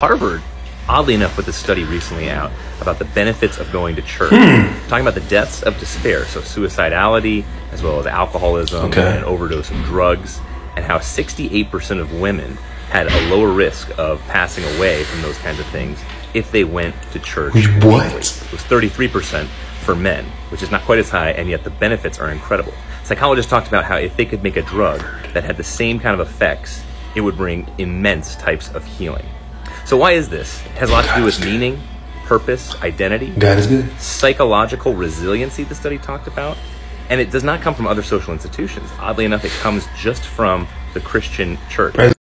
Harvard, oddly enough, put this study recently out about the benefits of going to church, Hmm. talking about the deaths of despair, so suicidality, as well as alcoholism Okay. and an overdose of drugs, and how 68% of women had a lower risk of passing away from those kinds of things if they went to church. What? It was 33% for men, which is not quite as high, and yet the benefits are incredible. Psychologists talked about how if they could make a drug that had the same kind of effects, it would bring immense types of healing. So why is this? It has a lot to do with meaning, purpose, identity, God is good. psychological resiliency the study talked about, and it does not come from other social institutions. Oddly enough, it comes just from the Christian church.